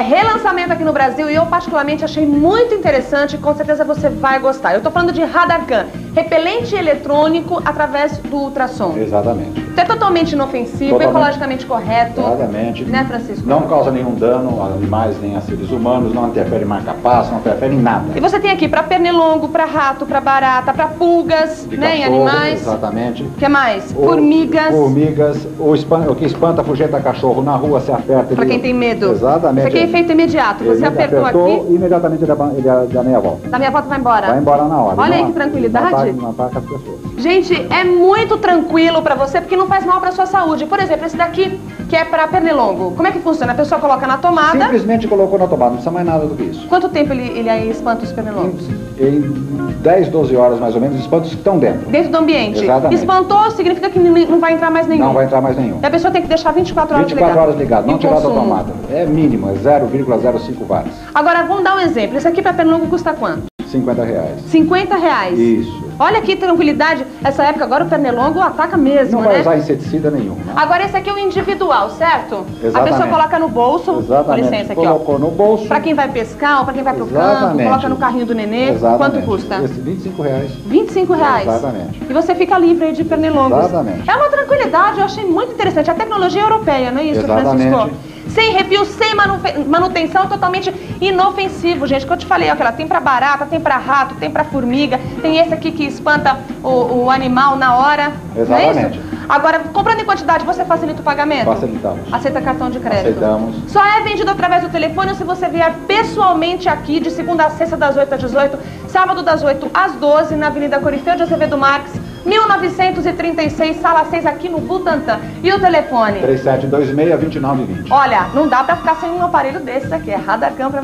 É relançamento aqui no Brasil e eu particularmente achei muito interessante e com certeza você vai gostar. Eu tô falando de Radarcan, repelente eletrônico através do ultrassom. Exatamente. Isso é totalmente inofensivo, Totalmente. ecologicamente correto. Exatamente. Né, Francisco? Não causa nenhum dano a animais nem a seres humanos, não interfere em marca-passo, não interfere em nada. E você tem aqui para pernilongo, para rato, para barata, para pulgas, De né, em cachorro, animais. Exatamente. O que mais? O- Formigas. Formigas. O, espan- o que espanta, fugenta cachorro na rua, se aperta. Para quem tem medo. Exatamente. Isso aqui é efeito imediato. Você apertou, apertou, aqui, imediatamente ele, dá meia volta. da minha volta vai embora. Vai embora na hora. Olha aí que tranquilidade. As pessoas. Gente, é muito tranquilo pra você porque não faz mal pra sua saúde. Por exemplo, esse daqui que é pra pernilongo. Como é que funciona? A pessoa coloca na tomada. Simplesmente colocou na tomada, não precisa mais nada do que isso. Quanto tempo ele, ele aí espanta os pernilongos? Em, em 10, 12 horas mais ou menos, os espantos estão dentro. Dentro do ambiente. Exatamente. Espantou significa que não vai entrar mais nenhum. Não vai entrar mais nenhum. E a pessoa tem que deixar 24 horas 24 ligado. horas ligado, não tirar da tomada. É mínimo, é 0,05 watts. Agora, vamos dar um exemplo. Esse aqui pra pernilongo custa quanto? 50 reais. 50 reais. Isso. Olha que tranquilidade. Essa época agora o pernilongo ataca mesmo, Não vai né? usar inseticida nenhum. né? Agora esse aqui é o individual, certo? A Exatamente. pessoa coloca no bolso. Exatamente. Com licença aqui, ó. Colocou no bolso. Pra quem vai pescar ou pra quem vai pro campo, Exatamente. coloca no carrinho do nenê. Exatamente. Quanto custa? Esse, 25 reais. 25 reais. Exatamente. E você fica livre aí de pernilongos. Exatamente. É uma tranquilidade, eu achei muito interessante. A tecnologia europeia, não é isso, Exatamente. Francisco? Sem refil, sem manutenção, totalmente inofensivo, gente. Que eu te falei, ó, que ela tem pra barata, tem pra rato, tem pra formiga, tem esse aqui que espanta o, o animal na hora. É Exatamente. isso? Agora, comprando em quantidade, você facilita o pagamento? Facilitamos. Aceita cartão de crédito? Aceitamos. Só é vendido através do telefone ou se você vier pessoalmente aqui, de segunda a sexta, das 8 às 18, sábado das 8 às 12, na Avenida Corifeu de Azevedo Marques, 1936, sala 6, aqui no Butantã. E o telefone? 3726-2920. Olha, não dá pra ficar sem um aparelho desse aqui, é Radacam pra